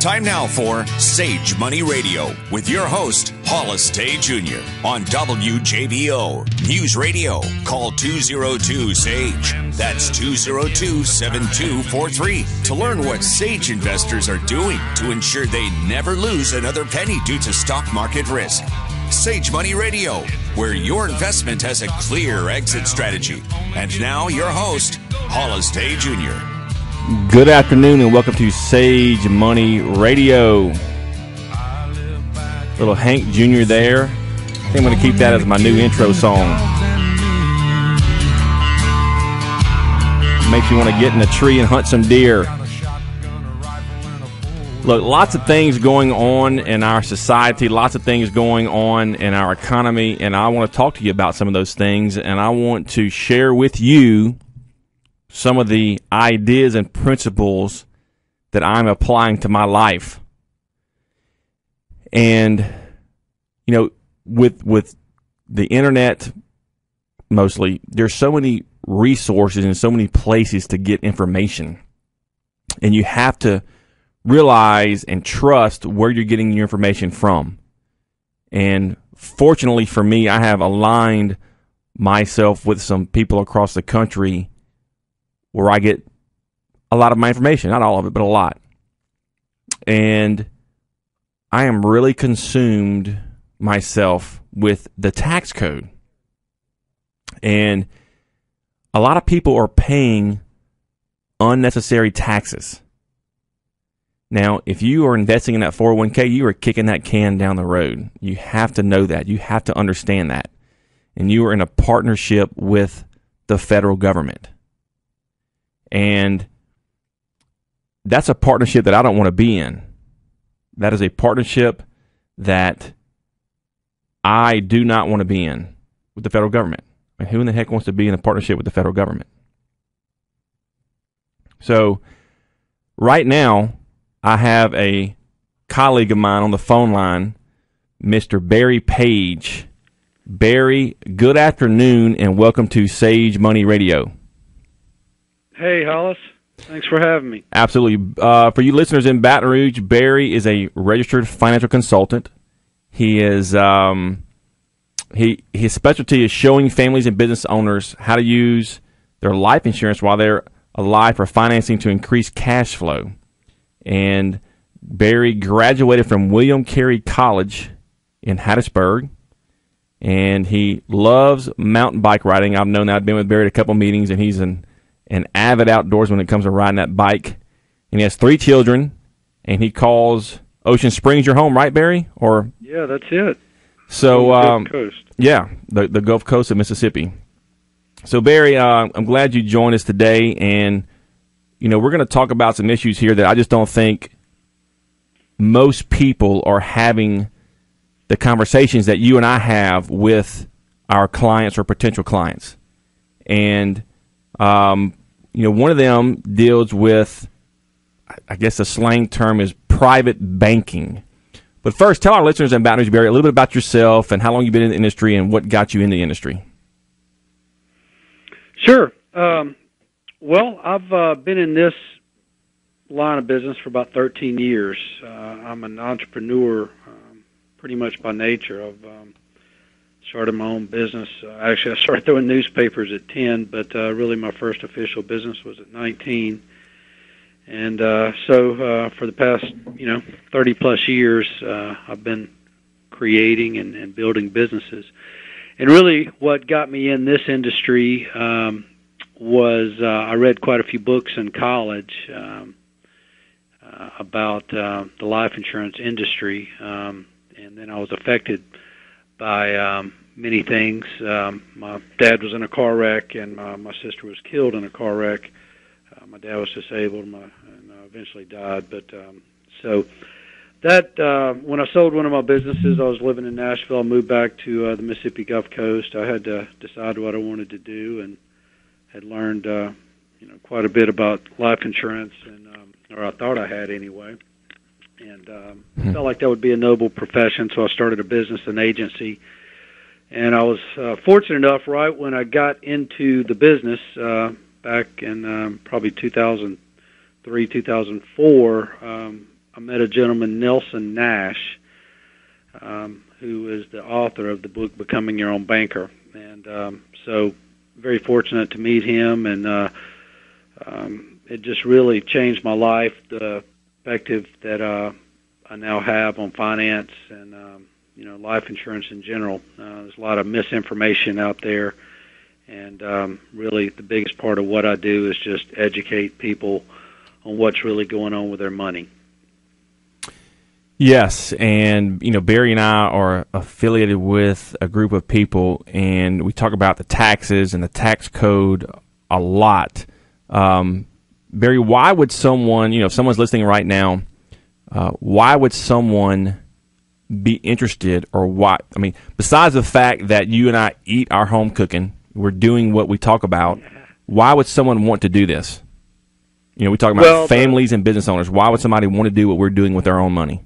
Time now for Sage Money Radio with your host, Hollis Day Jr. on WJBO News Radio. Call 202 Sage. That's 202 7243 to learn what Sage investors are doing to ensure they never lose another penny due to stock market risk. Sage Money Radio, where your investment has a clear exit strategy. And now, your host, Hollis Day Jr. Good afternoon and welcome to Sage Money Radio. Little Hank Jr. there. I think I'm going to keep that as my new intro song. Makes you want to get in a tree and hunt some deer. Look, lots of things going on in our society, lots of things going on in our economy, and I want to talk to you about some of those things, and I want to share with you some of the ideas and principles that I'm applying to my life. And you know, with with the internet mostly, there's so many resources and so many places to get information. And you have to realize and trust where you're getting your information from. And fortunately for me, I have aligned myself with some people across the country where I get a lot of my information, not all of it, but a lot. And I am really consumed myself with the tax code. And a lot of people are paying unnecessary taxes. Now, if you are investing in that 401k, you are kicking that can down the road. You have to know that. You have to understand that. And you are in a partnership with the federal government. And that's a partnership that I don't want to be in. That is a partnership that I do not want to be in with the federal government. And who in the heck wants to be in a partnership with the federal government? So, right now, I have a colleague of mine on the phone line, Mr. Barry Page. Barry, good afternoon and welcome to Sage Money Radio. Hey, Hollis. Thanks for having me. Absolutely. Uh, for you listeners in Baton Rouge, Barry is a registered financial consultant. He is um, he his specialty is showing families and business owners how to use their life insurance while they're alive for financing to increase cash flow. And Barry graduated from William Carey College in Hattiesburg, and he loves mountain bike riding. I've known that. I've been with Barry at a couple meetings, and he's an an avid outdoors when it comes to riding that bike. And he has three children, and he calls Ocean Springs your home, right, Barry? Or yeah, that's it. So um, Coast. yeah, the the Gulf Coast of Mississippi. So Barry, uh, I'm glad you joined us today, and you know we're going to talk about some issues here that I just don't think most people are having the conversations that you and I have with our clients or potential clients, and um, you know, one of them deals with, I guess the slang term is private banking. But first, tell our listeners in Rouge, Barry, a little bit about yourself and how long you've been in the industry and what got you in the industry. Sure. Um, well, I've uh, been in this line of business for about 13 years. Uh, I'm an entrepreneur um, pretty much by nature. I've um, started my own business. Uh, actually, I started doing newspapers at 10, but uh, really my first official business was at 19. And uh, so uh, for the past, you know, 30 plus years, uh, I've been creating and, and building businesses. And really, what got me in this industry um, was uh, I read quite a few books in college um, uh, about uh, the life insurance industry, um, and then I was affected by um, many things. Um, my dad was in a car wreck, and my, my sister was killed in a car wreck. Uh, my dad was disabled, my, and uh, eventually died. But um, so that uh, when I sold one of my businesses, I was living in Nashville. I moved back to uh, the Mississippi Gulf Coast. I had to decide what I wanted to do, and had learned uh, you know quite a bit about life insurance, and um, or I thought I had anyway and um, hmm. felt like that would be a noble profession. So I started a business, an agency, and I was uh, fortunate enough. Right when I got into the business uh, back in um, probably 2003, 2004, um, I met a gentleman, Nelson Nash, um, who is the author of the book Becoming Your Own Banker, and um, so very fortunate to meet him, and uh, um, it just really changed my life. The perspective that uh, I now have on finance and um, you know life insurance in general. Uh, there's a lot of misinformation out there, and um, really the biggest part of what I do is just educate people on what's really going on with their money. Yes, and you know Barry and I are affiliated with a group of people, and we talk about the taxes and the tax code a lot. Um, Barry, why would someone, you know, if someone's listening right now, uh, why would someone be interested, or why? I mean, besides the fact that you and I eat our home cooking, we're doing what we talk about. Why would someone want to do this? You know, we talk about Well, families and business owners. Why would somebody want to do what we're doing with their own money?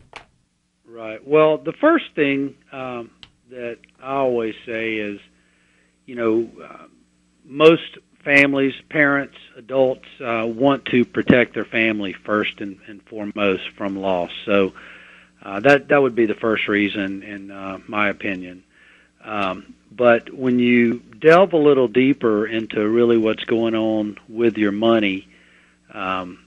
Right. Well, the first thing um, that I always say is, you know, uh, most families, parents, adults uh, want to protect their family first and, and foremost from loss. So uh, that that would be the first reason, in uh, my opinion. Um, but when you delve a little deeper into really what's going on with your money, um,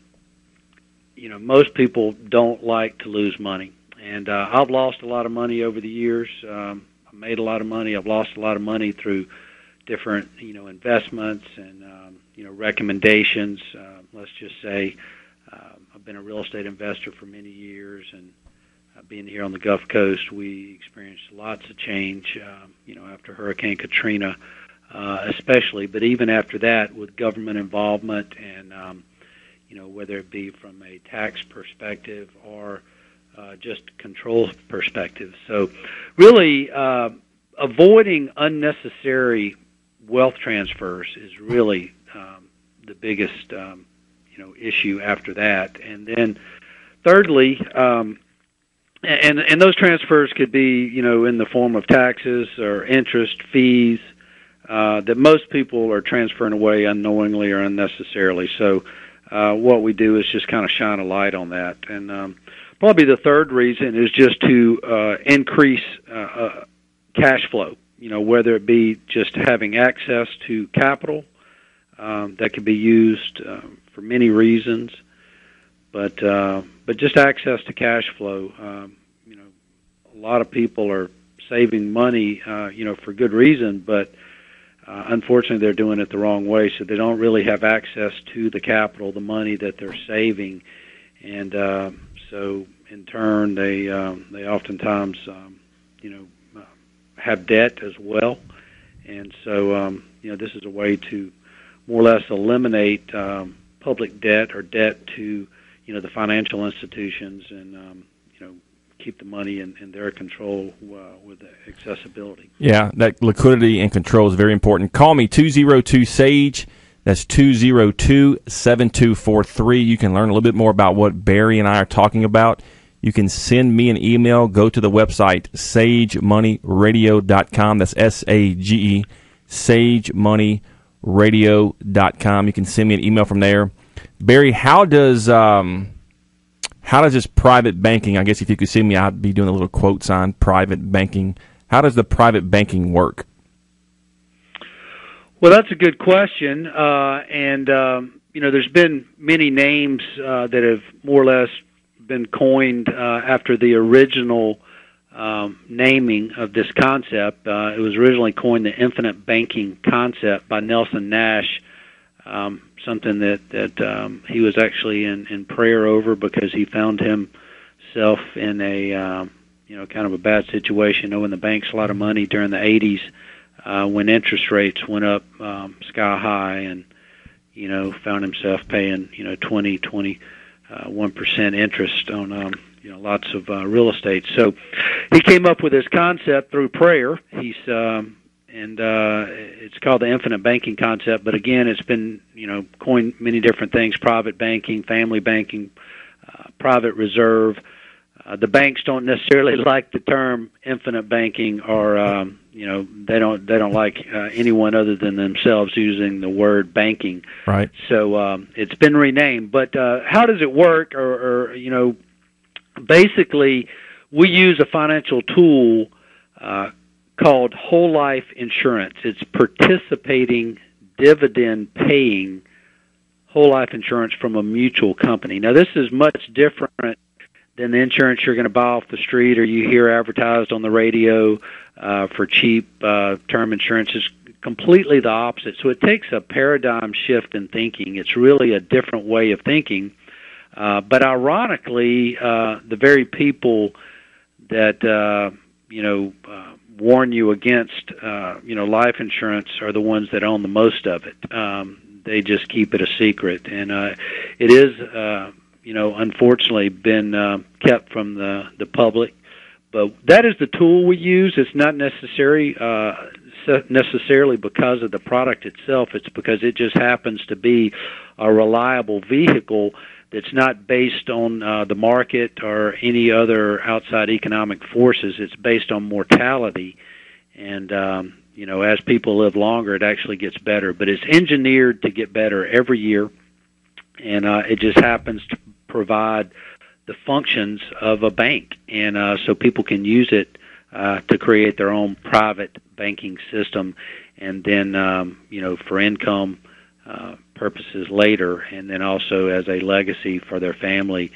you know, most people don't like to lose money and uh, I've lost a lot of money over the years. Um, I made a lot of money. I've lost a lot of money through different, you know, investments and um, you know recommendations. Uh, let's just say um, I've been a real estate investor for many years, and uh, being here on the Gulf Coast, we experienced lots of change. Um, you know, after Hurricane Katrina, uh, especially, but even after that, with government involvement and um, you know whether it be from a tax perspective or uh, just control perspective. So, really, uh, avoiding unnecessary wealth transfers is really um, the biggest, um, you know, issue after that. And then, thirdly, um, and and those transfers could be, you know, in the form of taxes or interest, fees. Uh, that most people are transferring away unknowingly or unnecessarily. So, uh, what we do is just kind of shine a light on that. And um, probably the third reason is just to uh, increase uh, uh, cash flow. You know, whether it be just having access to capital um, that can be used uh, for many reasons, but uh, but just access to cash flow. Um, you know, a lot of people are saving money, uh, you know, for good reason, but uh, unfortunately, they're doing it the wrong way, so they don't really have access to the capital, the money that they're saving, and uh, so in turn, they um, they oftentimes, um, you know, uh, have debt as well, and so um, you know this is a way to more or less eliminate um, public debt or debt to you know the financial institutions and um, you know keep the money in, in their control uh, with accessibility. Yeah, that liquidity and control is very important. Call me 202 SAGE. That's 202 7243. You can learn a little bit more about what Barry and I are talking about. You can send me an email. Go to the website, sagemoneyradio.com. That's S A G E, sagemoneyradio.com. You can send me an email from there. Barry, how does. Um, how does this private banking? I guess if you could see me, I'd be doing a little quote sign. Private banking. How does the private banking work? Well, that's a good question, uh, and um, you know, there's been many names uh, that have more or less been coined uh, after the original um, naming of this concept. Uh, it was originally coined the infinite banking concept by Nelson Nash. Um, something that that um, he was actually in, in prayer over because he found himself in a um, you know kind of a bad situation, owing the banks a lot of money during the 80s uh, when interest rates went up um, sky high, and you know found himself paying you know 20, 20 uh, percent interest on um, you know lots of uh, real estate. So he came up with this concept through prayer. He's um, and uh, it's called the infinite banking concept. But again, it's been you know coined many different things: private banking, family banking, uh, private reserve. Uh, the banks don't necessarily like the term infinite banking, or um, you know they don't they don't like uh, anyone other than themselves using the word banking. Right. So um, it's been renamed. But uh, how does it work, or, or you know, basically, we use a financial tool uh, called whole life insurance. It's participating dividend paying whole life insurance from a mutual company. Now, this is much different than the insurance you're going to buy off the street or you hear advertised on the radio uh, for cheap uh, term insurance. It's completely the opposite. So it takes a paradigm shift in thinking. It's really a different way of thinking. Uh, but ironically, uh, the very people that uh, you know uh, warn you against uh, you know life insurance are the ones that own the most of it. Um, they just keep it a secret, and uh, it is uh, you know unfortunately been uh, kept from the the public. But that is the tool we use. It's not necessary uh, necessarily because of the product itself. It's because it just happens to be a reliable vehicle that's not based on uh, the market or any other outside economic forces. It's based on mortality, and um, you know, as people live longer, it actually gets better. But it's engineered to get better every year, and uh, it just happens to provide the functions of a bank, and uh, so people can use it uh, to create their own private banking system, and then um, you know, for income uh, purposes later, and then also as a legacy for their family,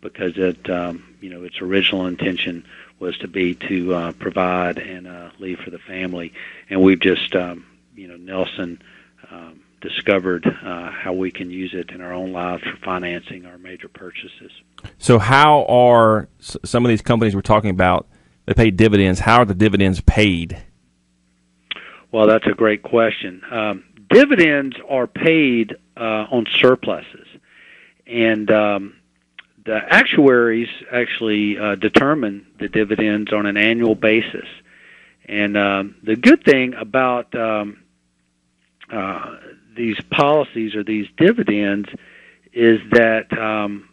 because it um, you know its original intention was to be to uh, provide and uh, leave for the family, and we've just um, you know Nelson. Um, discovered uh, how we can use it in our own lives for financing our major purchases. So, how are some of these companies we're talking about They pay dividends? How are the dividends paid? Well, that's a great question. Um, dividends are paid uh, on surpluses, and um, the actuaries actually uh, determine the dividends on an annual basis. And um, the good thing about um, uh, these policies or these dividends is that um,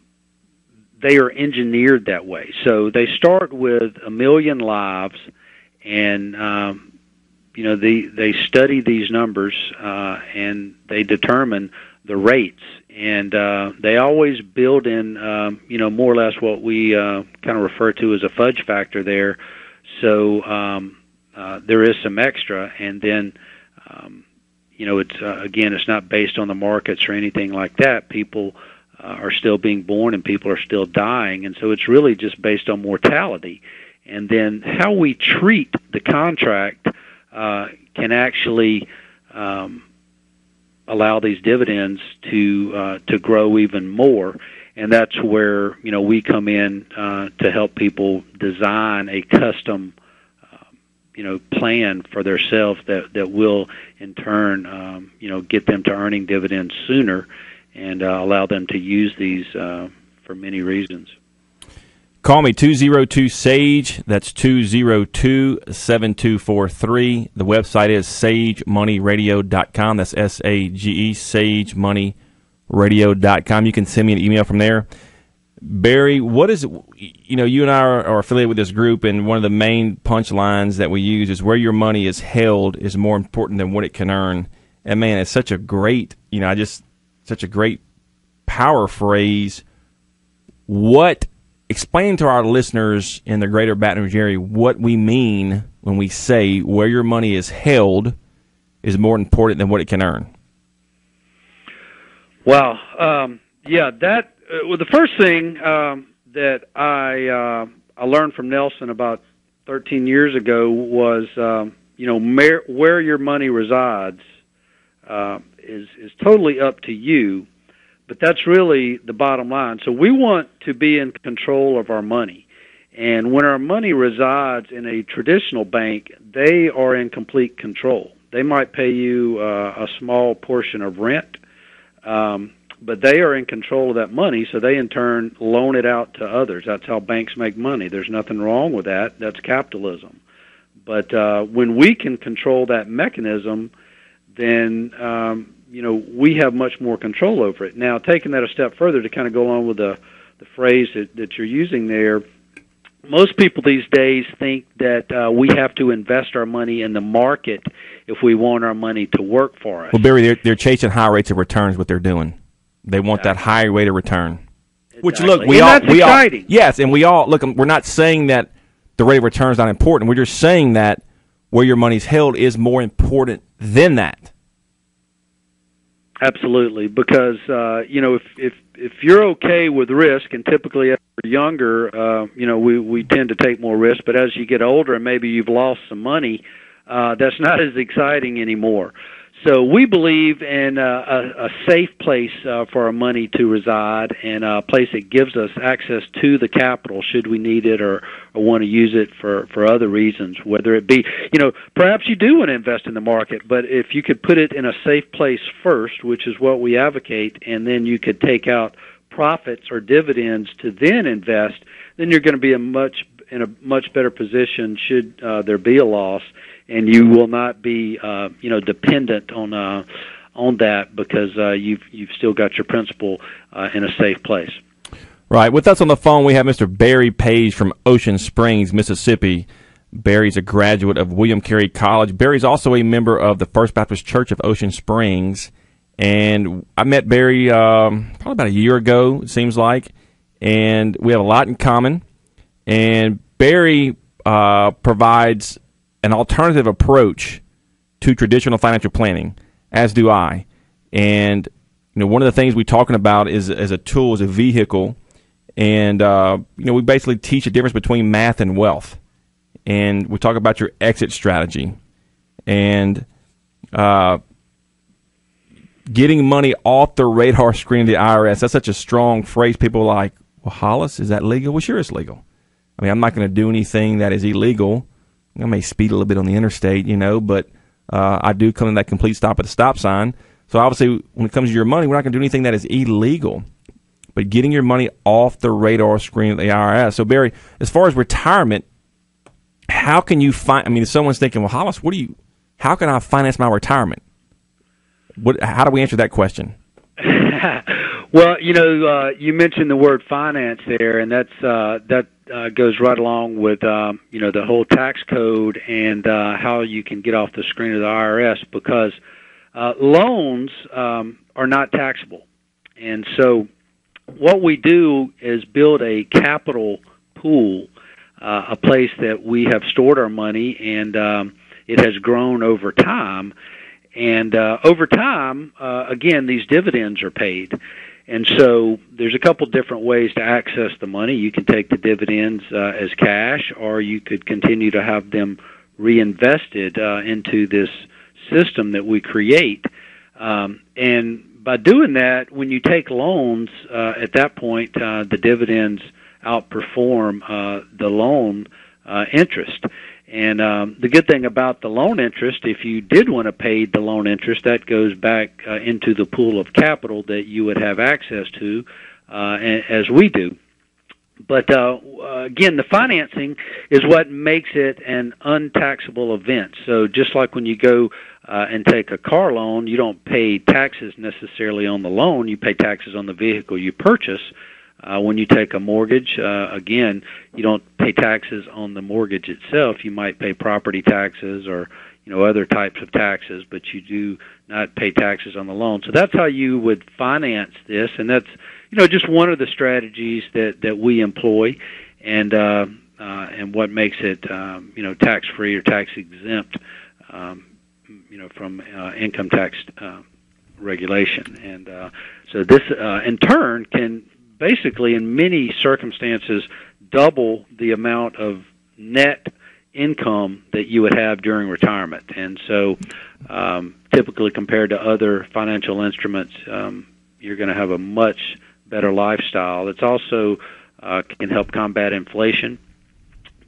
they are engineered that way. So they start with a million lives, and um, you know they they study these numbers uh, and they determine the rates. And uh, they always build in um, you know more or less what we uh, kind of refer to as a fudge factor there. So um, uh, there is some extra and then um, you know it's uh, again it's not based on the markets or anything like that. People uh, are still being born and people are still dying. And so it's really just based on mortality. And then how we treat the contract uh, can actually um, allow these dividends to uh, to grow even more. And that's where you know we come in uh, to help people design a custom uh, you know plan for themselves that that will in turn um, you know get them to earning dividends sooner and uh, allow them to use these uh, for many reasons. Call me 202 SAGE. That's 202 7243. The website is sagemoneyradio.com. That's S A G E, sagemoneyradio.com. You can send me an email from there. Barry, what is, it you know, you and I are, are affiliated with this group, and one of the main punchlines that we use is where your money is held is more important than what it can earn. And man, it's such a great, you know, I just, such a great power phrase. What explain to our listeners in the greater Baton Rouge area what we mean when we say where your money is held is more important than what it can earn. Well, um, yeah, that uh, well, the first thing um, that I uh, I learned from Nelson about 13 years ago was um, you know mer- where your money resides uh, is is totally up to you but that's really the bottom line. So we want to be in control of our money. And when our money resides in a traditional bank, they are in complete control. They might pay you uh, a small portion of rent, um, but they are in control of that money, so they in turn loan it out to others. That's how banks make money. There's nothing wrong with that. That's capitalism. But uh, when we can control that mechanism, then um, you know we have much more control over it. Now, taking that a step further to kind of go on with the the phrase that, that you're using there, most people these days think that uh, we have to invest our money in the market if we want our money to work for us. Well, Barry, they're, they're chasing high rates of returns. What they're doing, they want that high rate of return. Which look, we And all that's we exciting. all yes, and we all look. We're not saying that the rate of return is not important. We're just saying that where your money's held is more important than that. Absolutely, because uh, you know if if if you're okay with risk, and typically as we're younger, uh, you know we we tend to take more risk. But as you get older, and maybe you've lost some money, uh, that's not as exciting anymore. So we believe in uh, a, a safe place uh, for our money to reside, and a place that gives us access to the capital should we need it or, or want to use it for for other reasons. Whether it be, you know, perhaps you do want to invest in the market, but if you could put it in a safe place first, which is what we advocate, and then you could take out profits or dividends to then invest, then you're going to be a much in a much better position should uh, there be a loss, and you will not be uh, you know dependent on uh, on that because uh, you've you've still got your principal uh, in a safe place. Right. With us on the phone, we have Mr. Barry Page from Ocean Springs, Mississippi. Barry's a graduate of William Carey College. Barry's also a member of the First Baptist Church of Ocean Springs. And I met Barry um, probably about a year ago, it seems like. And we have a lot in common. And Barry uh, provides an alternative approach to traditional financial planning, as do I. And you know, one of the things we're talking about is as a tool, as a vehicle, and uh, you know, we basically teach the difference between math and wealth, and we talk about your exit strategy, and uh, getting money off the radar screen of the IRS. That's such a strong phrase. People are like, "Well, Hollis, is that legal?" Well, sure, it's legal. I mean, I'm not going to do anything that is illegal. I may speed a little bit on the interstate, you know, but uh, I do come to that complete stop at the stop sign. So obviously, when it comes to your money, we're not going to do anything that is illegal. But getting your money off the radar screen of the IRS. So Barry, as far as retirement, how can you find? I mean, if someone's thinking, "Well, Hollis, what do you? How can I finance my retirement?" What? How do we answer that question? well, you know, uh, you mentioned the word finance there, and that's uh, that uh, goes right along with um, you know the whole tax code and uh, how you can get off the screen of the IRS because uh, loans um, are not taxable, and so what we do is build a capital pool, uh, a place that we have stored our money, and um, it has grown over time. And uh, over time, uh, again, these dividends are paid. And so there's a couple different ways to access the money. You can take the dividends uh, as cash, or you could continue to have them reinvested uh, into this system that we create. Um, and by doing that, when you take loans, uh, at that point, uh, the dividends outperform uh, the loan uh, interest. And um, the good thing about the loan interest, if you did want to pay the loan interest, that goes back uh, into the pool of capital that you would have access to, uh, as we do. But uh, again, the financing is what makes it an untaxable event. So just like when you go uh, and take a car loan, you don't pay taxes necessarily on the loan; you pay taxes on the vehicle you purchase. Uh, when you take a mortgage, uh, again, you don't pay taxes on the mortgage itself. You might pay property taxes or you know other types of taxes, but you do not pay taxes on the loan. So that's how you would finance this, and that's you know just one of the strategies that that we employ, and uh, uh, and what makes it um, you know tax free or tax exempt, um, you know from uh, income tax uh, regulation, and uh, so this uh, in turn can basically in many circumstances double the amount of net income that you would have during retirement. And so, um, typically compared to other financial instruments, um, you're going to have a much better lifestyle. It's also uh, can help combat inflation,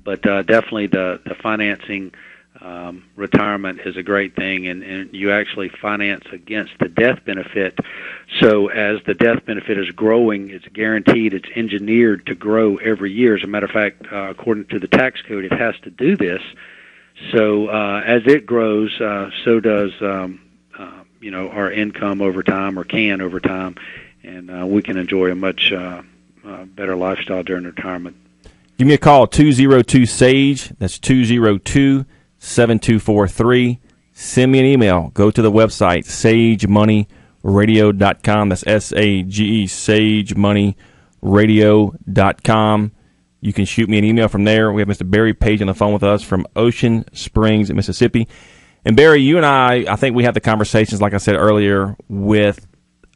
but uh, definitely the the financing. Um, retirement is a great thing, and, and you actually finance against the death benefit. So, as the death benefit is growing, it's guaranteed, it's engineered to grow every year. As a matter of fact, uh, according to the tax code, it has to do this. So, uh, as it grows, uh, so does um, uh, you know our income over time, or can over time, and uh, we can enjoy a much uh, uh, better lifestyle during retirement. Give me a call, 202 SAGE. That's 202 7243. Send me an email. Go to the website, sagemoneyradio.com. That's S A G E, sagemoneyradio.com. You can shoot me an email from there. We have Mr. Barry Page on the phone with us from Ocean Springs, Mississippi. And Barry, you and I, I think we have the conversations, like I said earlier, with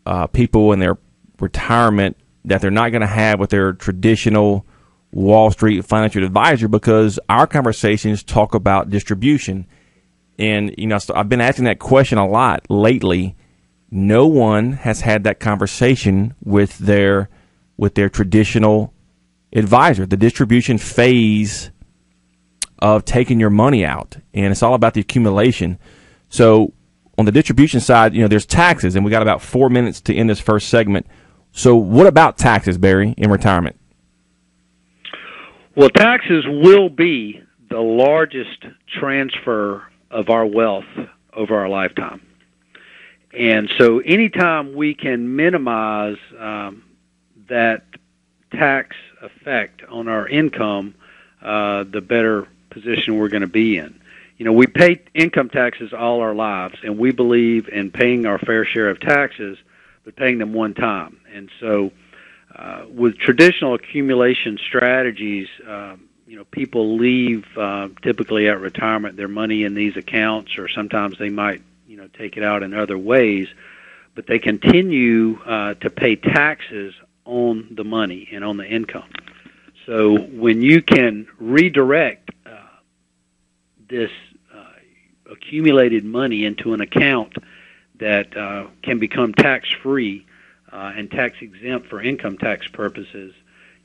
uh, people in their retirement that they're not going to have with their traditional Wall Street financial advisor because our conversations talk about distribution. And, you know, I've been asking that question a lot lately. No one has had that conversation with their with their traditional advisor. The distribution phase of taking your money out, and it's all about the accumulation. So on the distribution side, you know, there's taxes, and we got about four minutes to end this first segment. So what about taxes, Barry, in retirement? Well, taxes will be the largest transfer of our wealth over our lifetime. And so, anytime we can minimize um, that tax effect on our income, uh, the better position we're going to be in. You know, we pay income taxes all our lives, and we believe in paying our fair share of taxes, but paying them one time. And so, uh, with traditional accumulation strategies, um, you know, people leave uh, typically at retirement their money in these accounts, or sometimes they might, know, take it out in other ways. But they continue uh, to pay taxes on the money and on the income. So when you can redirect uh, this uh, accumulated money into an account that uh, can become tax free uh, and tax exempt for income tax purposes,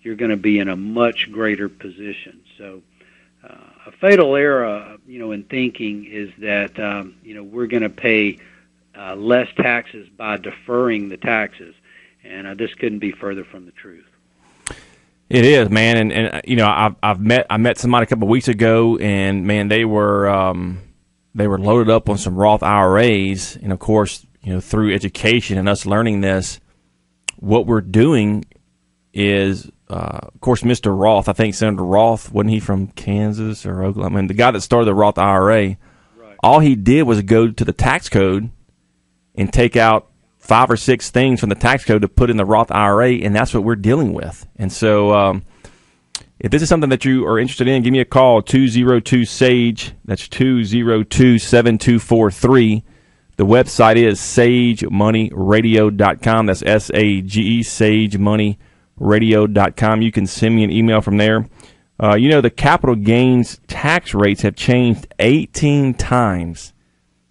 you're going to be in a much greater position. So. A fatal error, you know, in thinking is that um, you know we're going to pay uh, less taxes by deferring the taxes. And uh, this couldn't be further from the truth. It is, man, and and uh, you know I've I've met I met somebody a couple of weeks ago, and man, they were um, they were loaded up on some Roth IRAs, and of course, you know, through education and us learning this, what we're doing is, uh, of course, Mr. Roth. I think Senator Roth wasn't he from Kansas or Oklahoma? I mean, the guy that started the Roth IRA. Right. All he did was go to the tax code and take out five or six things from the tax code to put in the Roth IRA, and that's what we're dealing with. And so, um, if this is something that you are interested in, give me a call 202 SAGE. That's 202 7243. The website is sagemoneyradio.com. That's S A G E, sagemoneyradio.com. You can send me an email from there. Uh, you know, the capital gains tax rates have changed 18 times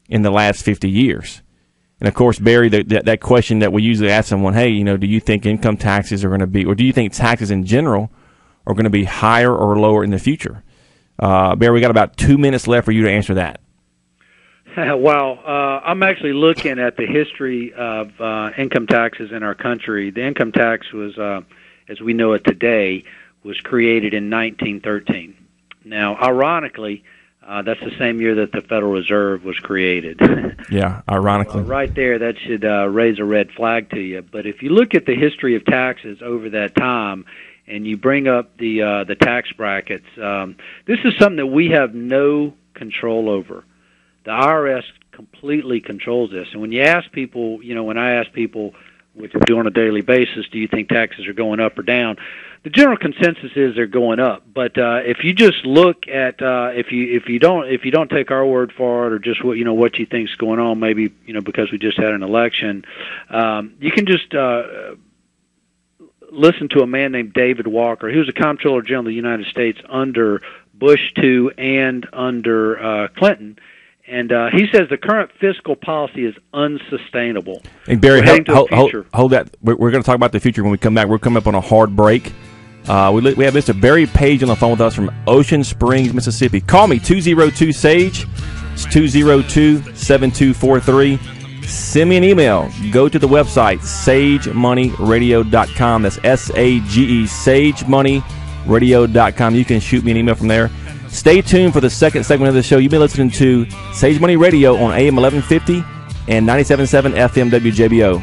in the last 50 years. And of course, Barry, the, that, that question that we usually ask someone, hey, you know, do you think income taxes are going to be, or do you think taxes in general are going to be higher or lower in the future? Uh, Barry, we got about two minutes left for you to answer that. well, uh, I'm actually looking at the history of uh, income taxes in our country. The income tax was, uh, as we know it today, was created in 1913. Now, ironically, uh, that's the same year that the Federal Reserve was created. yeah, ironically. Uh, right there, that should uh, raise a red flag to you. But if you look at the history of taxes over that time, and you bring up the uh, the tax brackets, um, this is something that we have no control over. The IRS completely controls this. And when you ask people, you know, when I ask people, which I do on a daily basis, do you think taxes are going up or down? the general consensus is they're going up. But uh, if you just look at uh, if you if you don't if you don't take our word for it or just what you know what you think's going on, maybe you know because we just had an election, um, you can just. Uh, listen to a man named David Walker. He was a comptroller general of the United States under Bush two and under uh, Clinton, and uh, he says the current fiscal policy is unsustainable. And Barry, hold, hold, hold, that. We're, we're going to talk about the future when we come back. We're coming up on a hard break. Uh, we, we have Mr. Barry Page on the phone with us from Ocean Springs, Mississippi. Call me 202 SAGE. It's 202 7243. Send me an email. Go to the website, sagemoneyradio.com. That's S A G E, sagemoneyradio.com. You can shoot me an email from there. Stay tuned for the second segment of the show. You've been listening to Sage Money Radio on AM 1150 and 97.7 FM WJBO.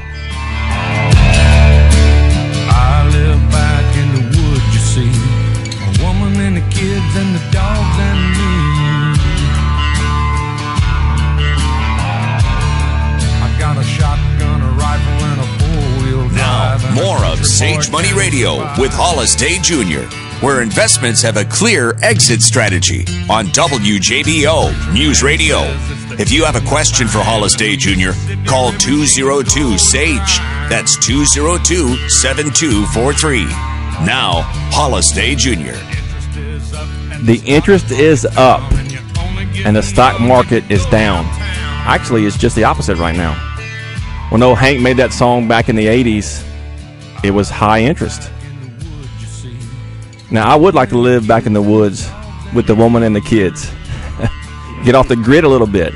More of Sage Money Radio with Hollis Day Jr., where investments have a clear exit strategy on WJBO News Radio. If you have a question for Hollis Day Jr., call 202 SAGE. That's 202 7243. Now, Hollis Day Jr. The interest is up and the stock market is down. Actually, it's just the opposite right now. When old Hank made that song back in the 80s, it was high interest. Now, I would like to live back in the woods with the woman and the kids. Get off the grid a little bit.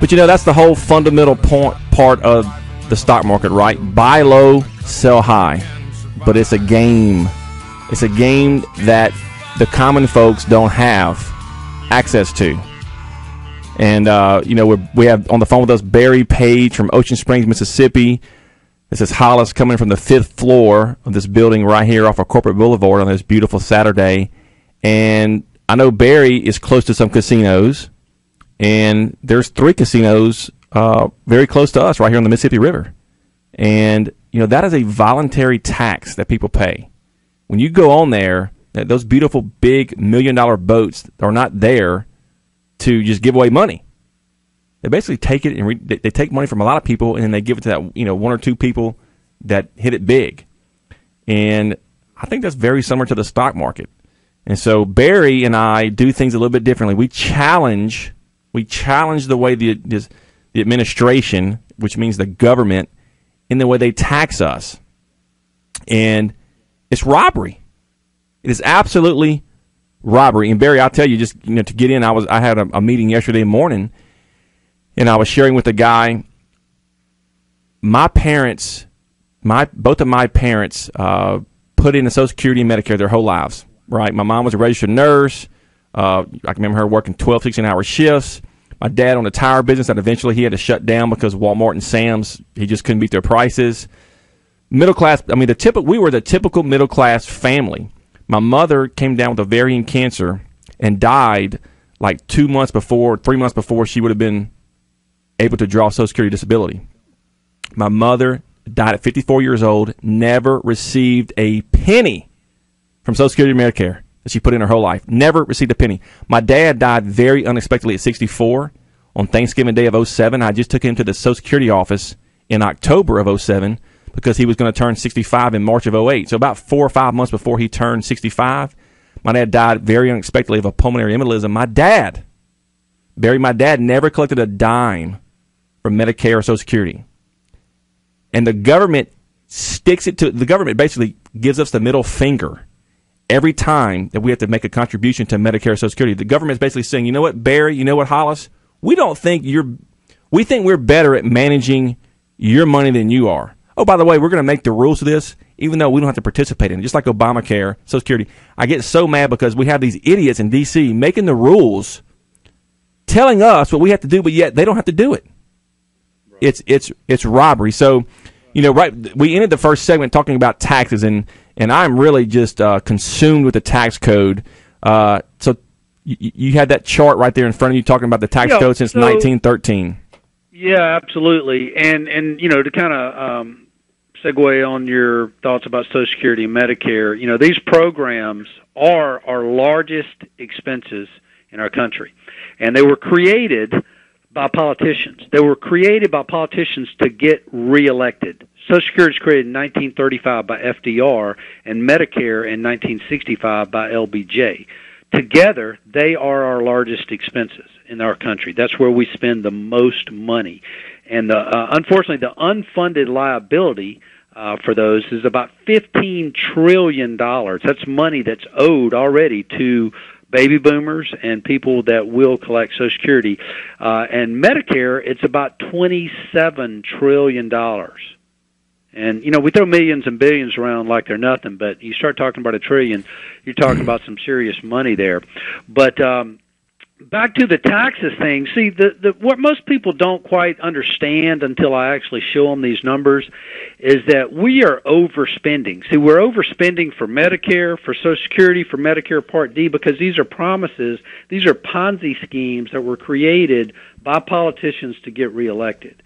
But you know, that's the whole fundamental point, part of the stock market, right? Buy low, sell high. But it's a game. It's a game that the common folks don't have access to. And uh, you know, we we have on the phone with us Barry Page from Ocean Springs, Mississippi. This is Hollis coming from the fifth floor of this building right here off of Corporate Boulevard on this beautiful Saturday. And I know Barry is close to some casinos, and there's three casinos uh, very close to us right here on the Mississippi River. And you know that is a voluntary tax that people pay. When you go on there, those beautiful big million dollar boats are not there to just give away money. They basically take it and re- they take money from a lot of people and then they give it to that you know one or two people that hit it big. And I think that's very similar to the stock market. And so Barry and I do things a little bit differently. We challenge we challenge the way the the administration, which means the government, in the way they tax us. And it's robbery. It is absolutely robbery. And Barry, I'll tell you, just you know, to get in, I was I had a, a meeting yesterday morning, and I was sharing with a guy. My parents, my both of my parents, uh, put in Social Security and Medicare their whole lives. Right, my mom was a registered nurse. Uh, I can remember her working 12, 16 hour shifts. My dad on the tire business that eventually he had to shut down because Walmart and Sam's he just couldn't beat their prices. Middle class. I mean, the typical we were the typical middle class family my mother came down with ovarian cancer and died like two months before, three months before she would have been able to draw Social Security disability. My mother died at 54 years old, never received a penny from Social Security and Medicare that she put in her whole life. Never received a penny. My dad died very unexpectedly at 64 on Thanksgiving Day of 07. I just took him to the Social Security office in October of 07 because he was going to turn 65 in March of 08. So about four or five months before he turned 65, my dad died very unexpectedly of a pulmonary embolism. My dad, Barry, my dad never collected a dime from Medicare or Social Security. And the government sticks it to, the government basically gives us the middle finger every time that we have to make a contribution to Medicare or Social Security. The government is basically saying, you know what, Barry, you know what, Hollis, we don't think you're, we think we're better at managing your money than you are oh, by the way, we're going to make the rules of this, even though we don't have to participate in it. Just like Obamacare, Social Security. I get so mad because we have these idiots in D.C. making the rules, telling us what we have to do, but yet they don't have to do it. It's it's it's robbery. So, you know, right? We ended the first segment talking about taxes, and and I'm really just uh, consumed with the tax code. Uh, so you, you had that chart right there in front of you talking about the tax code since so, 1913. Yeah, absolutely. And and you know to kind of um, segue on your thoughts about Social Security and Medicare. You know, these programs are our largest expenses in our country, and they were created by politicians. They were created by politicians to get reelected. Social Security was created in 1935 by FDR, and Medicare in 1965 by LBJ. Together, they are our largest expenses in our country. That's where we spend the most money. And the, uh, unfortunately, the unfunded liability uh, for those is about $15 trillion. That's money that's owed already to baby boomers and people that will collect Social Security. Uh, and Medicare, it's about $27 trillion. And, you know, we throw millions and billions around like they're nothing, but you start talking about a trillion, you're talking about some serious money there. But, um, back to the taxes thing. See, the, the what most people don't quite understand until I actually show them these numbers is that we are overspending. See, we're overspending for Medicare, for Social Security, for Medicare Part D because these are promises. These are Ponzi schemes that were created by politicians to get reelected.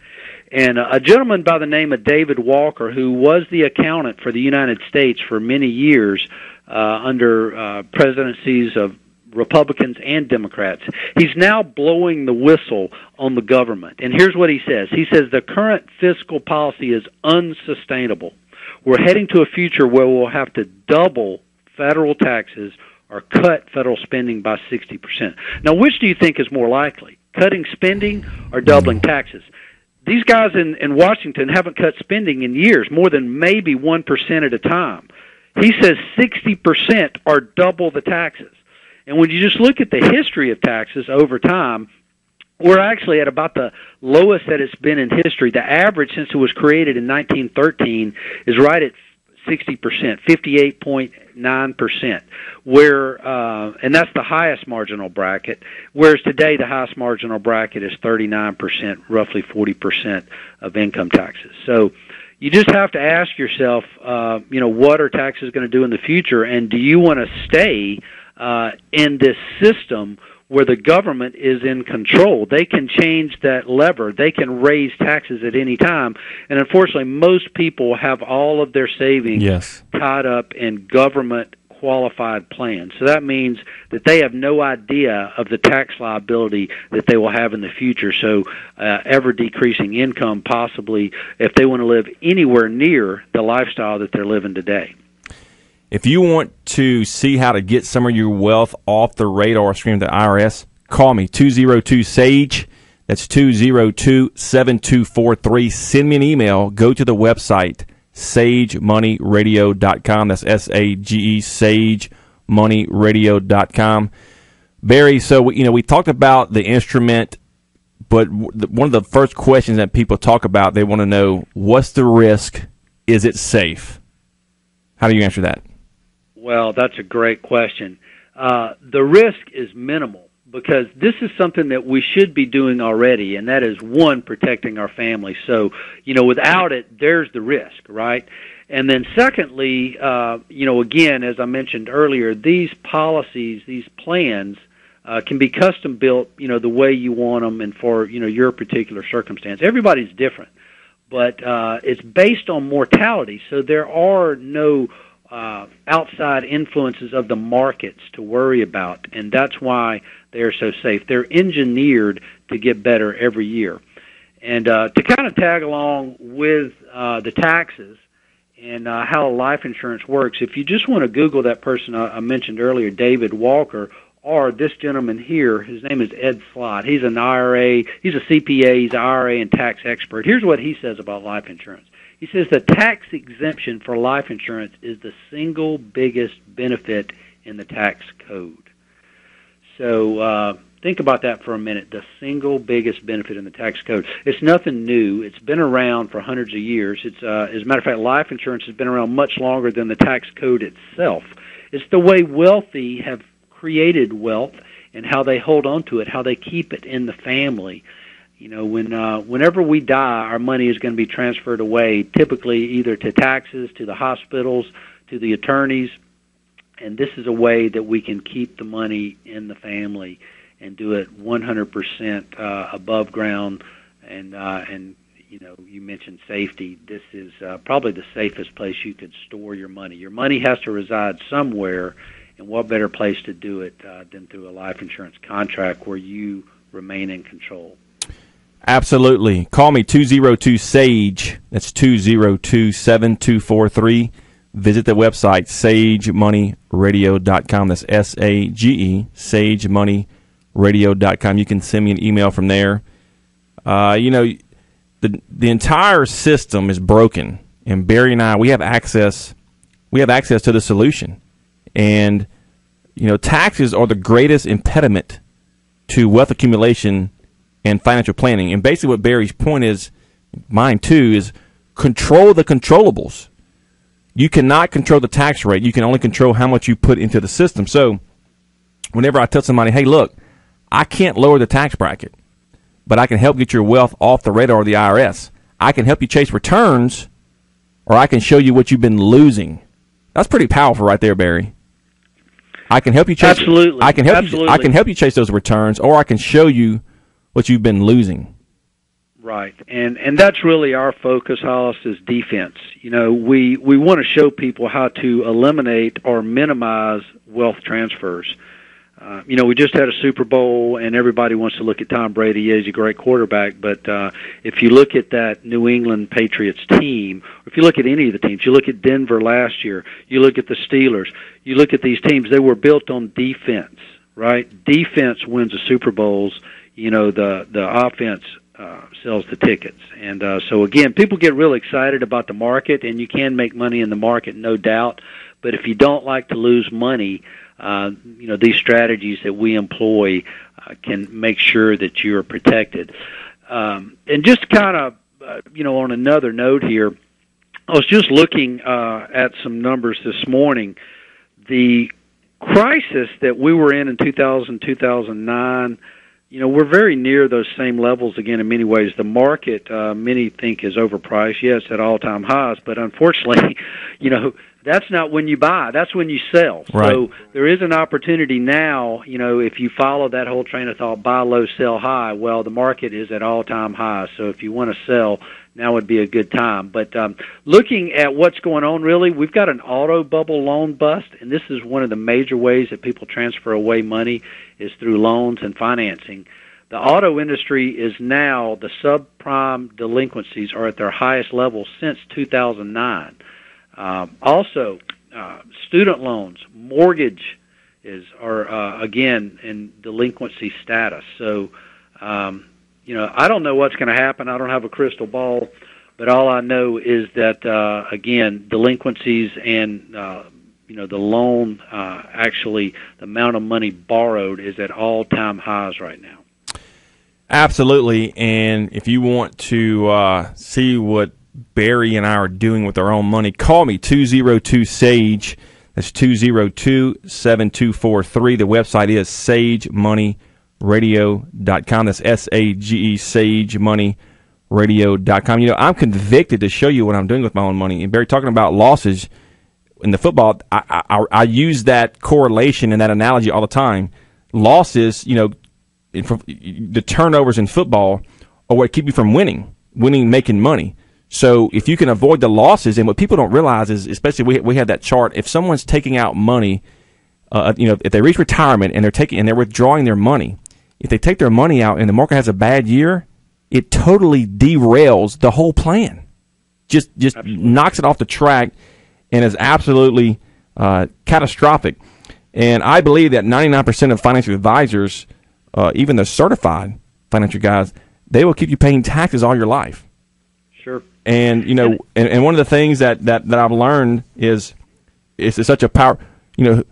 And a gentleman by the name of David Walker, who was the accountant for the United States for many years uh, under uh, presidencies of Republicans and Democrats. He's now blowing the whistle on the government. And here's what he says He says the current fiscal policy is unsustainable. We're heading to a future where we'll have to double federal taxes or cut federal spending by 60%. Now, which do you think is more likely? Cutting spending or doubling taxes? These guys in, in Washington haven't cut spending in years, more than maybe 1% at a time. He says 60% or double the taxes. And when you just look at the history of taxes over time, we're actually at about the lowest that it's been in history. The average since it was created in 1913 is right at 60%, 58.9%, where, uh, and that's the highest marginal bracket, whereas today the highest marginal bracket is 39%, roughly 40% of income taxes. So you just have to ask yourself, uh, you know, what are taxes going to do in the future, and do you want to stay uh, in this system where the government is in control. They can change that lever. They can raise taxes at any time. And unfortunately, most people have all of their savings yes. tied up in government qualified plans. So that means that they have no idea of the tax liability that they will have in the future. So uh, ever decreasing income possibly if they want to live anywhere near the lifestyle that they're living today. If you want to see how to get some of your wealth off the radar screen of the IRS, call me 202 SAGE. That's 202 7243. Send me an email. Go to the website sagemoneyradio.com. That's S A G E, sagemoneyradio.com. Barry, so you know we talked about the instrument, but one of the first questions that people talk about, they want to know what's the risk? Is it safe? How do you answer that? Well, that's a great question. Uh, the risk is minimal because this is something that we should be doing already, and that is one, protecting our family. So, you know, without it, there's the risk, right? And then secondly, uh, you know, again, as I mentioned earlier, these policies, these plans, uh, can be custom built, you know, the way you want them and for, you know, your particular circumstance. Everybody's different, but uh, it's based on mortality, so there are no uh, outside influences of the markets to worry about, and that's why they're so safe. They're engineered to get better every year. And uh, to kind of tag along with uh, the taxes and uh, how life insurance works, if you just want to Google that person I, I mentioned earlier, David Walker, or this gentleman here, his name is Ed Slott. He's an IRA, he's a CPA, he's an IRA and tax expert. Here's what he says about life insurance. He says the tax exemption for life insurance is the single biggest benefit in the tax code. So uh, think about that for a minute. The single biggest benefit in the tax code. It's nothing new. It's been around for hundreds of years. It's uh, as a matter of fact, life insurance has been around much longer than the tax code itself. It's the way wealthy have created wealth and how they hold on to it, how they keep it in the family. You know, when uh, whenever we die, our money is going to be transferred away, typically either to taxes, to the hospitals, to the attorneys, and this is a way that we can keep the money in the family and do it 100% uh, above ground. And uh, and you know, you mentioned safety. This is uh, probably the safest place you could store your money. Your money has to reside somewhere, and what better place to do it uh, than through a life insurance contract where you remain in control. Absolutely. Call me 202 SAGE. That's 202 7243. Visit the website, sagemoneyradio.com. That's S A G E, sagemoneyradio.com. You can send me an email from there. Uh, you know, the, the entire system is broken, and Barry and I, we have access. We have access to the solution, and you know, taxes are the greatest impediment to wealth accumulation and financial planning. And basically, what Barry's point is, mine too, is control the controllables. You cannot control the tax rate. You can only control how much you put into the system. So, whenever I tell somebody, hey, look, I can't lower the tax bracket, but I can help get your wealth off the radar of the IRS. I can help you chase returns, or I can show you what you've been losing. That's pretty powerful right there, Barry. I can help you chase. Absolutely. I can help Absolutely. you. I can help you chase those returns, or I can show you what you've been losing. Right, and and that's really our focus, Hollis, is defense. You know, we we want to show people how to eliminate or minimize wealth transfers. Uh, you know, we just had a Super Bowl, and everybody wants to look at Tom Brady. He's a great quarterback, but uh, if you look at that New England Patriots team, or if you look at any of the teams, you look at Denver last year, you look at the Steelers, you look at these teams, they were built on defense, right? Defense wins the Super Bowls. You know, the the offense uh, sells the tickets. And uh, so again, people get real excited about the market, and you can make money in the market, no doubt. But if you don't like to lose money, uh, you know these strategies that we employ uh, can make sure that you are protected. Um, and just kind of, uh, you know, on another note here, I was just looking uh, at some numbers this morning. The crisis that we were in in 2000, 2009 you know, we're very near those same levels again in many ways. The market, uh, many think, is overpriced. Yes, at all-time highs, but unfortunately, you know, that's not when you buy. That's when you sell. Right. So there is an opportunity now. You know, if you follow that whole train of thought, buy low, sell high. Well, the market is at all-time highs. So if you want to sell, now would be a good time. But um, looking at what's going on, really, we've got an auto bubble loan bust, and this is one of the major ways that people transfer away money is through loans and financing. The auto industry is now the subprime delinquencies are at their highest level since 2009. Um, also, uh, student loans, mortgage is are uh, again in delinquency status. So, um, you know, I don't know what's going to happen. I don't have a crystal ball, but all I know is that uh, again, delinquencies and uh, you know the loan uh, actually the amount of money borrowed is at all time highs right now. Absolutely, and if you want to uh, see what Barry and I are doing with our own money, call me 202 SAGE. That's 202 7243. The website is sagemoneyradio.com. That's S A G E, sagemoneyradio.com. You know, I'm convicted to show you what I'm doing with my own money. And Barry, talking about losses in the football, I, I, I use that correlation and that analogy all the time. Losses, you know, the turnovers in football are what keep you from winning, winning, making money. So if you can avoid the losses, and what people don't realize is, especially we we have that chart. If someone's taking out money, uh, you know, if they reach retirement and they're taking and they're withdrawing their money, if they take their money out and the market has a bad year, it totally derails the whole plan. Just just absolutely. knocks it off the track, and is absolutely uh, catastrophic. And I believe that 99% of financial advisors, uh, even the certified financial guys, they will keep you paying taxes all your life. Sure. And you know, and, and one of the things that, that, that I've learned is it's such a power. You know,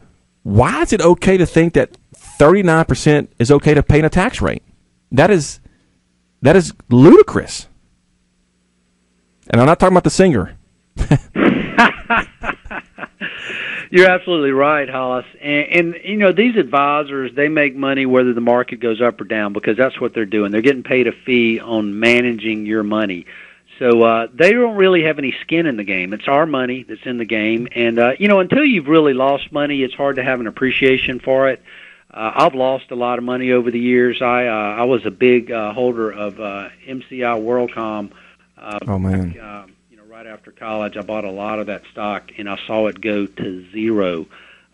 why is it okay to think that thirty nine percent is okay to pay in a tax rate? That is that is ludicrous. And I'm not talking about the singer. You're absolutely right, Hollis. And, and you know these advisors they make money whether the market goes up or down because that's what they're doing. They're getting paid a fee on managing your money. So uh, they don't really have any skin in the game. It's our money that's in the game, and uh, you know until you've really lost money, it's hard to have an appreciation for it. Uh, I've lost a lot of money over the years. I uh, I was a big uh, holder of uh, MCI WorldCom. Uh, oh man! Back, uh, you know, right after college, I bought a lot of that stock, and I saw it go to zero,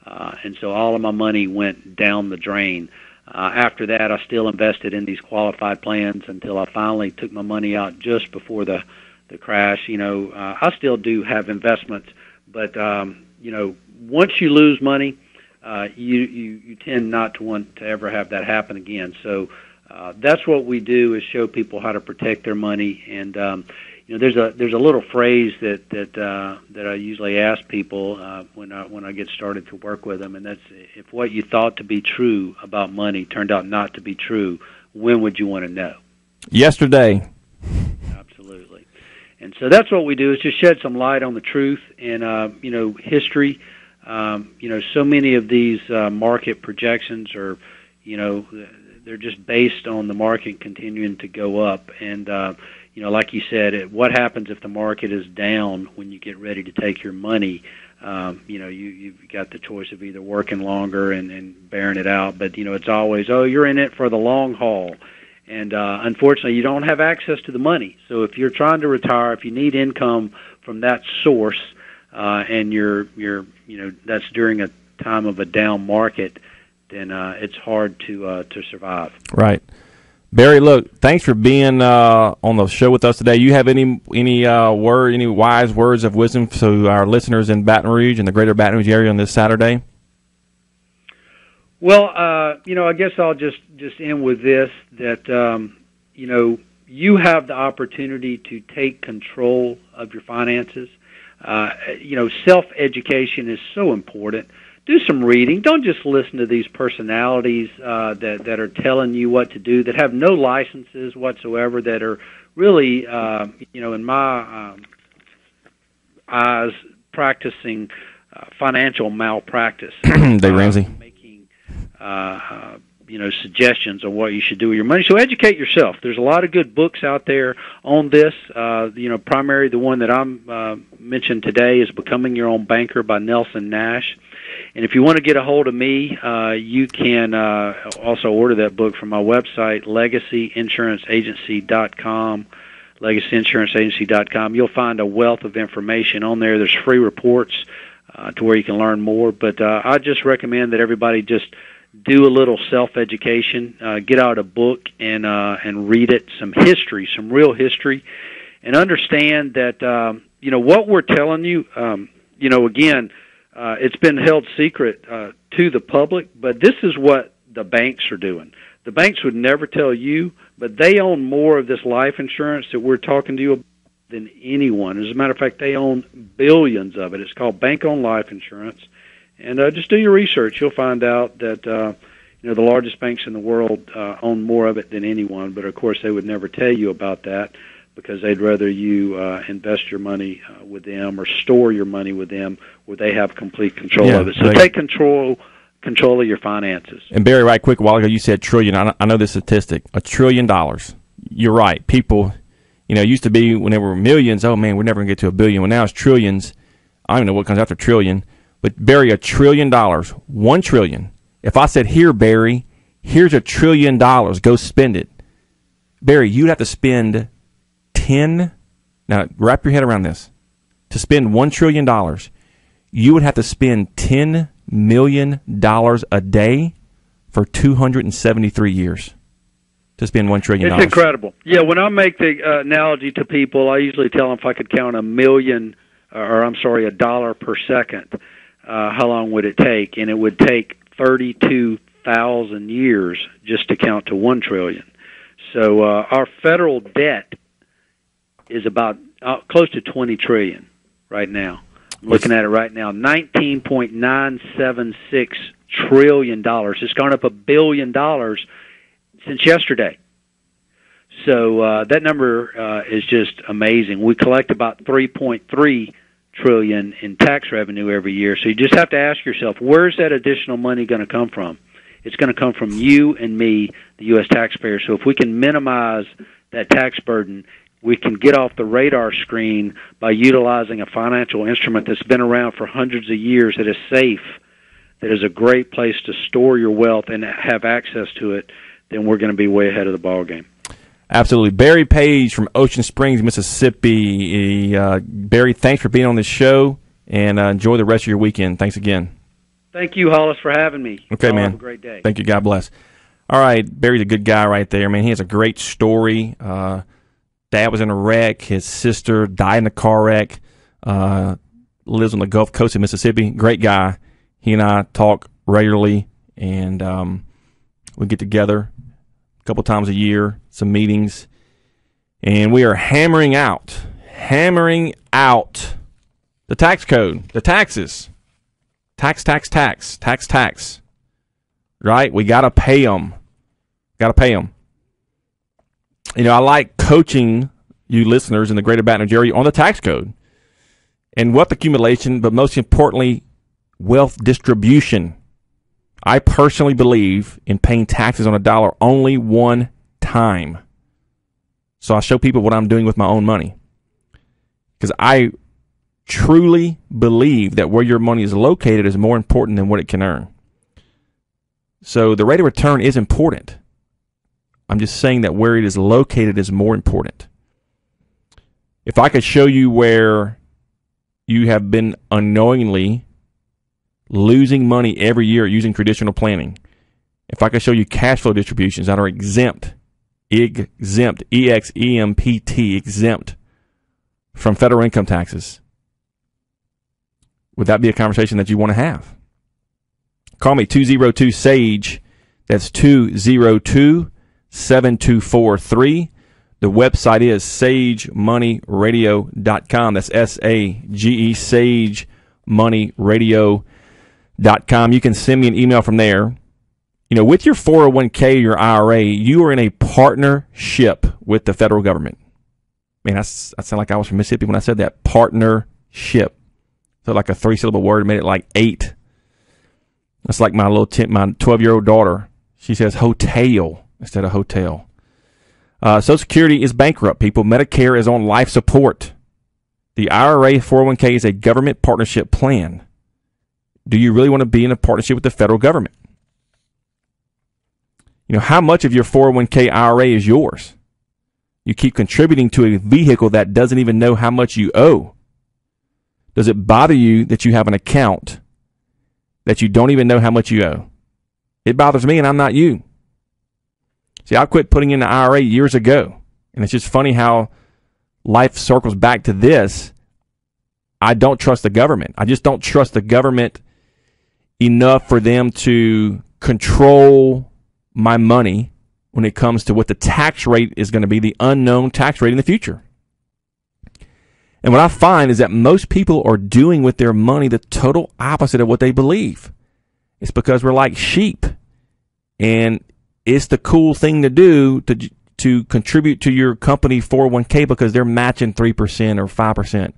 uh, and so all of my money went down the drain. Uh, after that, I still invested in these qualified plans until I finally took my money out just before the the crash. You know, uh, I still do have investments, but um, you know, once you lose money, uh, you, you you tend not to want to ever have that happen again. So uh, that's what we do is show people how to protect their money. And um, you know, there's a there's a little phrase that that uh, that I usually ask people uh, when I when I get started to work with them, and that's if what you thought to be true about money turned out not to be true, when would you want to know? Yesterday. Absolutely. And so that's what we do is just shed some light on the truth and uh, you know history. Um, you know, so many of these uh, market projections are, you know, they're just based on the market continuing to go up. And uh, you know, like you said, it, what happens if the market is down when you get ready to take your money? Um, you know, you, you've got the choice of either working longer and, and bearing it out, but you know, it's always, oh, you're in it for the long haul. and uh, unfortunately, you don't have access to the money. So if you're trying to retire, if you need income from that source, uh, and you're you're you know that's during a time of a down market, then uh, it's hard to uh, to survive. Right. Barry, look, thanks for being uh, on the show with us today. You have any any uh, word, any wise words of wisdom to our listeners in Baton Rouge and the greater Baton Rouge area on this Saturday? Well, uh, you know, I guess I'll just just end with this: that um, you know, you have the opportunity to take control of your finances. Uh, you know, self education is so important do some reading. Don't just listen to these personalities uh, that that are telling you what to do that have no licenses whatsoever. That are really, uh, you know, in my um, eyes, practicing uh, financial malpractice. Dave Ramsey making. Uh, uh, you know suggestions on what you should do with your money. So educate yourself. There's a lot of good books out there on this. Uh, you know, primary the one that I'm uh, mentioned today is "Becoming Your Own Banker" by Nelson Nash. And if you want to get a hold of me, uh, you can uh, also order that book from my website, legacyinsuranceagency.com. Legacyinsuranceagency.com. You'll find a wealth of information on there. There's free reports uh, to where you can learn more. But uh, I just recommend that everybody just do a little self-education. Uh, get out a book and uh, and read it, some history, some real history, and understand that um, you know what we're telling you. Um, you know, again uh, it's been held secret uh, to the public, but this is what the banks are doing. The banks would never tell you, but they own more of this life insurance that we're talking to you about than anyone. As a matter of fact, they own billions of it. It's called bank-owned life insurance, and uh, just do your research. You'll find out that uh, you know the largest banks in the world uh, own more of it than anyone. But of course, they would never tell you about that because they'd rather you uh, invest your money uh, with them or store your money with them where they have complete control yeah, of it. So they, take control control of your finances. And Barry, right quick, a while ago you said trillion. I, I know this statistic, a trillion dollars. You're right. People, you know, used to be when there were millions. Oh man, we're never gonna get to a billion. Well, now it's trillions. I don't even know what comes after trillion. But Barry, a trillion dollars, one trillion. If I said here, Barry, here's a trillion dollars, go spend it. Barry, you'd have to spend 10 now wrap your head around this to spend 1 trillion dollars you would have to spend 10 million dollars a day for 273 years to spend 1 trillion it's incredible yeah when i make the uh, analogy to people i usually tell them if i could count a million or i'm sorry a dollar per second uh, how long would it take and it would take 32,000 years just to count to 1 trillion so uh, our federal debt is about uh, close to 20 trillion right now. I'm looking at it right now, 19.976 trillion dollars. It's gone up a billion dollars since yesterday. So uh, that number uh, is just amazing. We collect about 3.3 trillion in tax revenue every year. So you just have to ask yourself, where's that additional money going to come from? It's going to come from you and me, the U.S. taxpayer. So if we can minimize that tax burden, we can get off the radar screen by utilizing a financial instrument that's been around for hundreds of years that is safe, that is a great place to store your wealth and have access to it, then we're going to be way ahead of the ball game. Absolutely. Barry Page from Ocean Springs, Mississippi. Uh, Barry, thanks for being on this show and uh, enjoy the rest of your weekend. Thanks again. Thank you, Hollis, for having me. Okay, man. Have a great day. Thank you. God bless. All right. Barry's a good guy right there, man. He has a great story. Uh, dad was in a wreck. His sister died in a car wreck. Uh, lives on the Gulf Coast of Mississippi. Great guy. He and I talk regularly, and um, we get together a couple times a year, some meetings, and we are hammering out, hammering out the tax code, the taxes, tax, tax, tax, tax, tax. Right? We got to pay them. Got to pay them you know, I like coaching you listeners in the greater Baton Rouge area on the tax code and wealth accumulation, but most importantly, wealth distribution. I personally believe in paying taxes on a dollar only one time. So I show people what I'm doing with my own money. Because I truly believe that where your money is located is more important than what it can earn. So the rate of return is important. I'm just saying that where it is located is more important. If I could show you where you have been unknowingly losing money every year using traditional planning, if I could show you cash flow distributions that are exempt, exempt, E X E M P T, exempt from federal income taxes, would that be a conversation that you want to have? Call me 202 SAGE. That's 202 7243. The website is sagemoneyradio.com. That's S A G E, sagemoneyradio.com. You can send me an email from there. You know, with your 401k, your IRA, you are in a partnership with the federal government. Man, I, I sound like I was from Mississippi when I said that. Partnership. So like a three syllable word made it like eight. That's like my little t- my 12 year old daughter. She says hotel instead of hotel. Uh, Social Security is bankrupt, people. Medicare is on life support. The IRA 401k is a government partnership plan. Do you really want to be in a partnership with the federal government? You know, how much of your 401k IRA is yours? You keep contributing to a vehicle that doesn't even know how much you owe. Does it bother you that you have an account that you don't even know how much you owe? It bothers me, and I'm not you. See, I quit putting in the IRA years ago, and it's just funny how life circles back to this. I don't trust the government. I just don't trust the government enough for them to control my money when it comes to what the tax rate is going to be, the unknown tax rate in the future. And what I find is that most people are doing with their money the total opposite of what they believe. It's because we're like sheep. And it's the cool thing to do to to contribute to your company 401k because they're matching 3% or 5%.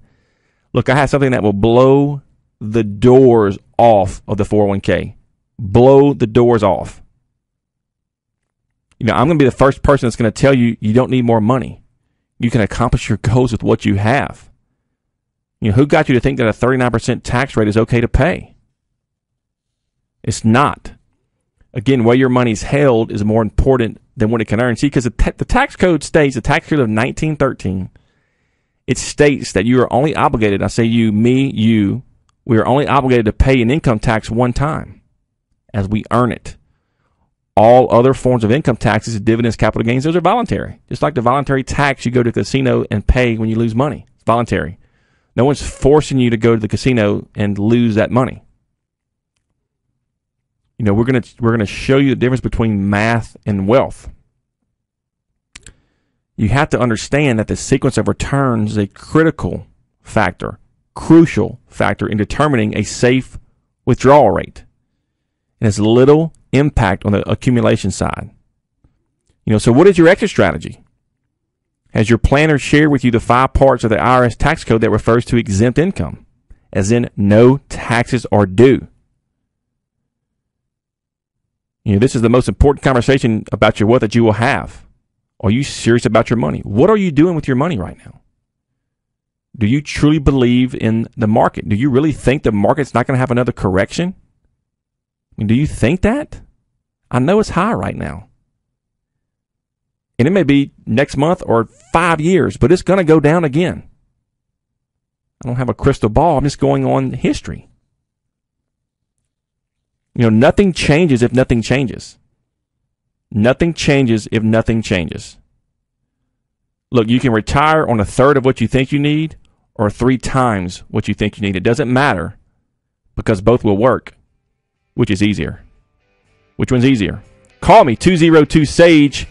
Look, I have something that will blow the doors off of the 401k. Blow the doors off. You know, I'm going to be the first person that's going to tell you you don't need more money. You can accomplish your goals with what you have. You know, who got you to think that a 39% tax rate is okay to pay? It's not. Again, where your money's held is more important than what it can earn. See, because the, ta- the tax code states, the tax code of 1913, it states that you are only obligated, I say you, me, you, we are only obligated to pay an income tax one time as we earn it. All other forms of income taxes, dividends, capital gains, those are voluntary. Just like the voluntary tax you go to the casino and pay when you lose money. It's voluntary. No one's forcing you to go to the casino and lose that money. You know, we're gonna we're gonna show you the difference between math and wealth. You have to understand that the sequence of returns is a critical factor, crucial factor in determining a safe withdrawal rate. And has little impact on the accumulation side. You know, so what is your exit strategy? Has your planner shared with you the five parts of the IRS tax code that refers to exempt income? As in, no taxes are due. You know, this is the most important conversation about your wealth that you will have. Are you serious about your money? What are you doing with your money right now? Do you truly believe in the market? Do you really think the market's not going to have another correction? I mean, do you think that? I know it's high right now. And it may be next month or five years, but it's going to go down again. I don't have a crystal ball. I'm just going on history. You know, nothing changes if nothing changes. Nothing changes if nothing changes. Look, you can retire on a third of what you think you need or three times what you think you need. It doesn't matter because both will work. Which is easier? Which one's easier? Call me 202 SAGE.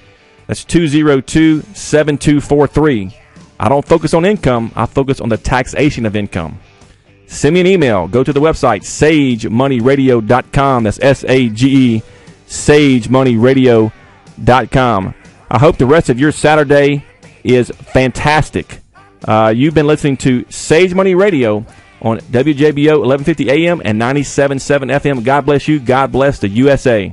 That's 202 7243. I don't focus on income, I focus on the taxation of income. Send me an email. Go to the website, sagemoneyradio.com. That's S A G E, sagemoneyradio.com. I hope the rest of your Saturday is fantastic. Uh, you've been listening to Sage Money Radio on WJBO 1150 AM and 97.7 FM. God bless you. God bless the USA.